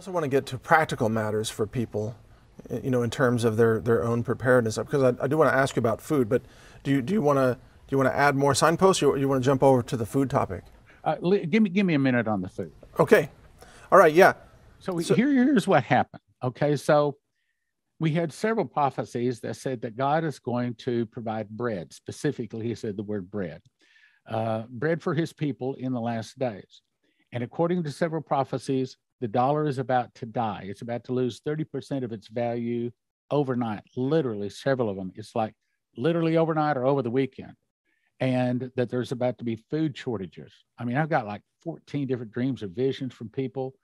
also want to get to practical matters for people, you know, in terms of their, their own preparedness. Because I, I do want to ask you about food, but do you, do you want to do you want to add more signposts, or you want to jump over to the food topic? Uh, give me give me a minute on the food. Okay, all right, yeah. So, so here, here's what happened. Okay, so we had several prophecies that said that God is going to provide bread. Specifically, he said the word bread, uh, bread for his people in the last days. And according to several prophecies, the dollar is about to die. It's about to lose 30% of its value overnight, literally, several of them. It's like literally overnight or over the weekend. And that there's about to be food shortages. I mean, I've got like 14 different dreams or visions from people.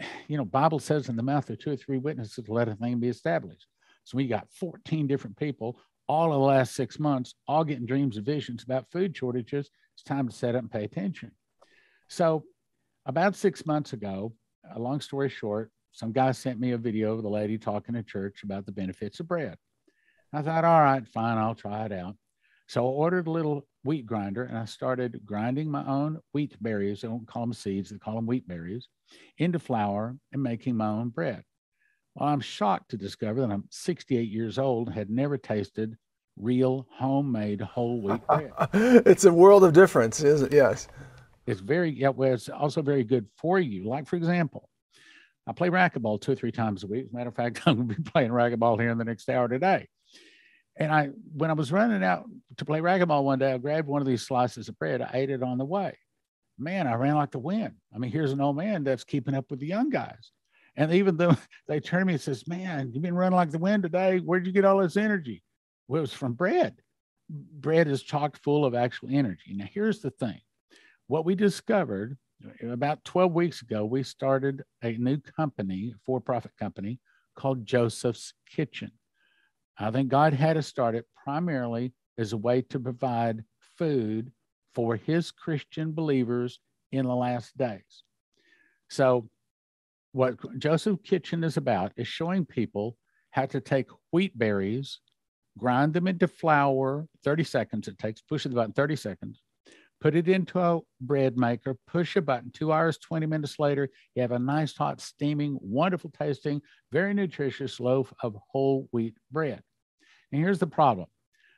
You know, Bible says in the mouth of two or three witnesses, let a thing be established. So we got 14 different people all of the last six months, all getting dreams and visions about food shortages. It's time to set up and pay attention. So about six months ago, a long story short, some guy sent me a video of the lady talking at church about the benefits of bread. I thought, all right, fine, I'll try it out. So I ordered a little wheat grinder and I started grinding my own wheat berries. They don't call them seeds, they call them wheat berries into flour and making my own bread. Well, I'm shocked to discover that I'm 68 years old had never tasted real homemade whole wheat bread. it's a world of difference, is it? Yes. It's very, yeah, it's also very good for you. Like, for example, I play racquetball two or three times a week. As a matter of fact, I'm going to be playing racquetball here in the next hour today. And I, when I was running out to play racquetball one day, I grabbed one of these slices of bread. I ate it on the way. Man, I ran like the wind. I mean, here's an old man that's keeping up with the young guys. And even though they turn to me and says, man, you've been running like the wind today. Where'd you get all this energy? Well, it was from bread. Bread is chock full of actual energy. Now, here's the thing what we discovered uh, about 12 weeks ago, we started a new company, for profit company called Joseph's Kitchen. I think God had us start it primarily as a way to provide food for his Christian believers in the last days. So, what Joseph Kitchen is about is showing people how to take wheat berries, grind them into flour, 30 seconds it takes, push the button 30 seconds, put it into a bread maker, push a button. Two hours, 20 minutes later, you have a nice, hot, steaming, wonderful tasting, very nutritious loaf of whole wheat bread. And here's the problem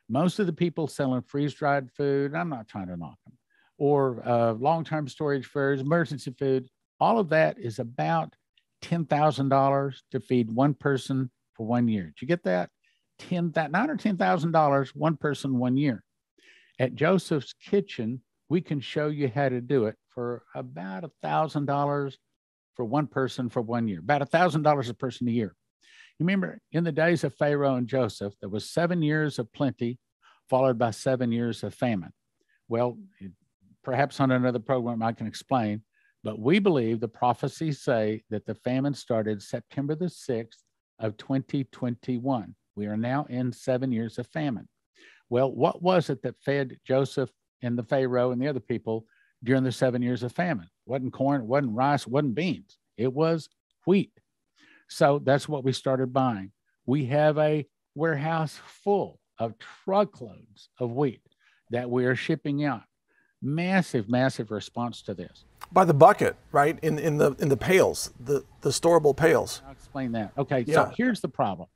most of the people selling freeze dried food, I'm not trying to knock them, or uh, long term storage foods, emergency food, all of that is about $10,000 to feed one person for one year. Did you get that? Ten that nine or ten thousand dollars, one person, one year. At Joseph's Kitchen, we can show you how to do it for about a thousand dollars for one person for one year, about a thousand dollars a person a year. You remember in the days of Pharaoh and Joseph, there was seven years of plenty, followed by seven years of famine. Well, perhaps on another program I can explain, but we believe the prophecies say that the famine started September the 6th of 2021. We are now in seven years of famine. Well, what was it that fed Joseph and the Pharaoh and the other people during the seven years of famine. It wasn't corn, it wasn't rice, it wasn't beans. It was wheat. So that's what we started buying. We have a warehouse full of truckloads of wheat that we are shipping out. Massive, massive response to this. By the bucket, right? In in the in the pails, the the storable pails. I'll explain that. Okay, yeah. so here's the problem.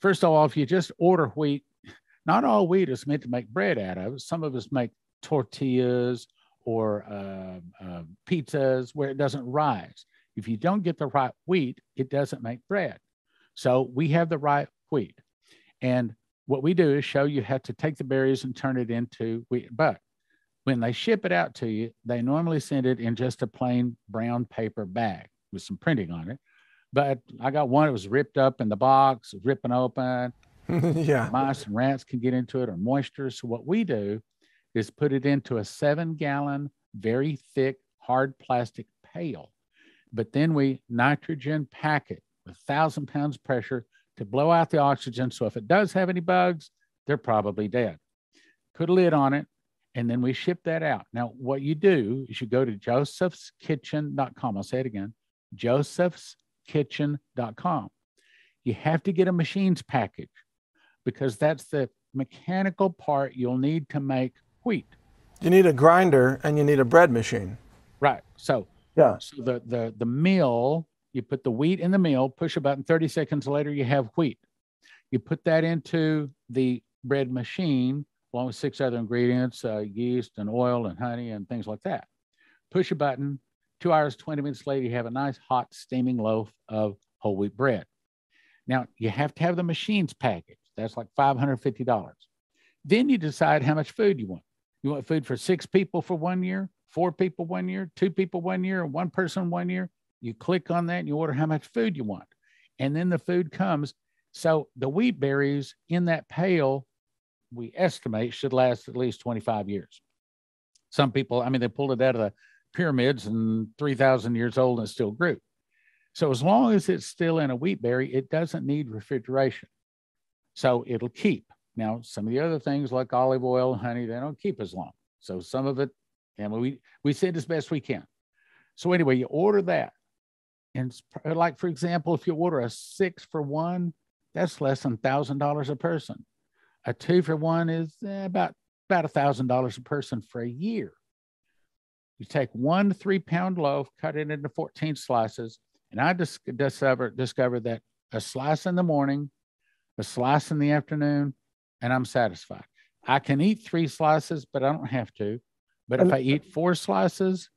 First of all, if you just order wheat, not all wheat is meant to make bread out of. Some of us make tortillas or uh, uh, pizzas where it doesn't rise. If you don't get the right wheat, it doesn't make bread. So we have the right wheat. And what we do is show you how to take the berries and turn it into wheat. But when they ship it out to you, they normally send it in just a plain brown paper bag with some printing on it. But I got one that was ripped up in the box, ripping open. yeah. Mice and rats can get into it or moisture. So what we do is put it into a seven gallon, very thick, hard plastic pail. But then we nitrogen pack it with thousand pounds pressure to blow out the oxygen. So if it does have any bugs, they're probably dead. Put a lid on it, and then we ship that out. Now, what you do is you go to josephskitchen.com. I'll say it again josephskitchen.com. You have to get a machines package because that's the mechanical part you'll need to make wheat. You need a grinder and you need a bread machine. Right. So yeah. So the the the mill You put the wheat in the meal, push a button, 30 seconds later, you have wheat. You put that into the bread machine along with six other ingredients, uh, yeast and oil and honey and things like that. Push a button, two hours, 20 minutes later, you have a nice hot steaming loaf of whole wheat bread. Now, you have to have the machines packaged. That's like $550. Then you decide how much food you want. You want food for six people for one year, four people one year, two people one year, one person one year. You click on that and you order how much food you want. And then the food comes. So the wheat berries in that pail, we estimate, should last at least 25 years. Some people, I mean, they pulled it out of the pyramids and 3,000 years old and still grew. So as long as it's still in a wheat berry, it doesn't need refrigeration. So it'll keep. Now, some of the other things like olive oil, honey, they don't keep as long. So some of it, and we we said as best we can. So anyway, you order that, and like for example, if you order a six for one, that's less than thousand dollars a person. A two for one is eh, about about a thousand dollars a person for a year. You take one three pound loaf, cut it into 14 slices, and I dis- discovered discovered that a slice in the morning, a slice in the afternoon, and I'm satisfied. I can eat three slices, but I don't have to. But if I eat four slices,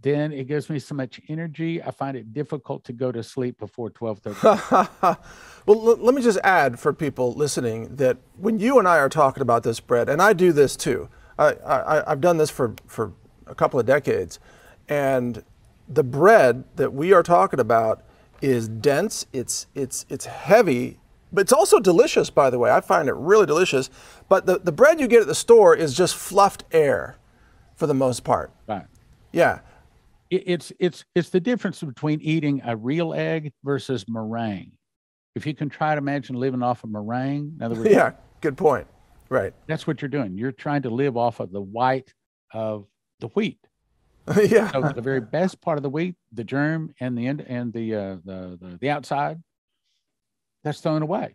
then it gives me so much energy. I find it difficult to go to sleep before 12:30. well, l- let me just add for people listening that when you and I are talking about this bread, and I do this too. I, I, I've done this for, for a couple of decades, and the bread that we are talking about is dense. It's it's it's heavy, but it's also delicious. By the way, I find it really delicious. But the, the bread you get at the store is just fluffed air, for the most part. Right. Yeah. It, it's it's it's the difference between eating a real egg versus meringue. If you can try to imagine living off of meringue, in other words, yeah, good point. Right. That's what you're doing. You're trying to live off of the white of the wheat. yeah. So the very best part of the wheat, the germ and the end and the, uh, the the the outside, that's thrown away,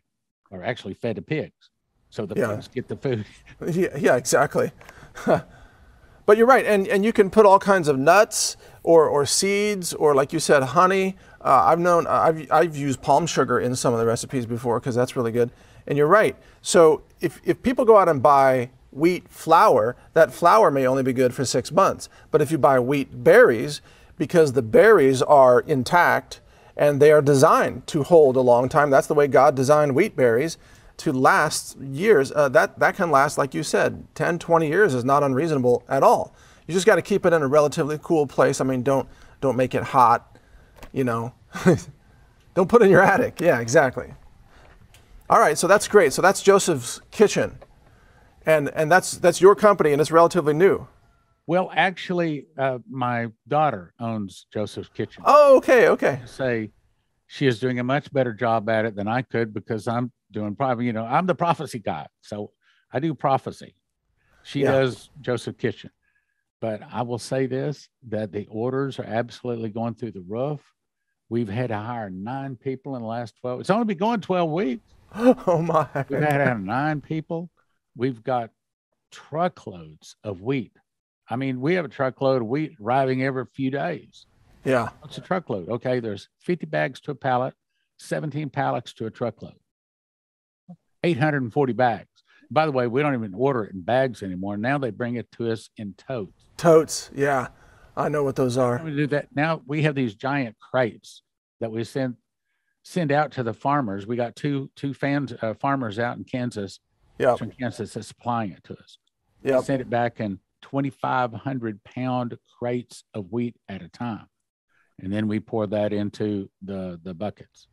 or actually fed to pigs. So the Yeah. pigs get the food. Yeah, yeah, exactly. but you're right, and, and you can put all kinds of nuts or, or seeds or, like you said, honey. Uh, I've known I've I've used palm sugar in some of the recipes before because that's really good. And you're right. So if if people go out and buy wheat flour, that flour may only be good for six months. But if you buy wheat berries, because the berries are intact and they are designed to hold a long time, that's the way God designed wheat berries to last years. Uh, that, that can last, like you said, 10, 20 years is not unreasonable at all. You just got to keep it in a relatively cool place. I mean, don't, don't make it hot, you know. don't put it in your attic. Yeah, exactly. All right, so that's great. So that's Joseph's Kitchen. And, and that's, that's your company and it's relatively new. Well, actually, uh, my daughter owns Joseph's Kitchen. Oh, okay, okay. Say she is doing a much better job at it than I could because I'm doing probably, you know, I'm the prophecy guy. So I do prophecy. She Yeah. does Joseph Kitchen. But I will say this that the orders are absolutely going through the roof. We've had to hire nine people in the last 12. It's only been going 12 weeks. Oh, my. We've had to nine people. We've got truckloads of wheat. I mean, we have a truckload of wheat arriving every few days. Yeah. It's a truckload? Okay, there's 50 bags to a pallet, 17 pallets to a truckload, 840 bags. By the way, we don't even order it in bags anymore. Now they bring it to us in totes. Totes. Yeah. I know what those are. We do that now. We have these giant crates that we send send out to the farmers. We got two two fans uh, farmers out in Kansas, Yeah. from Kansas, that's supplying it to us. Yeah. Send it back in 2,500 pound crates of wheat at a time, and then we pour that into the the buckets.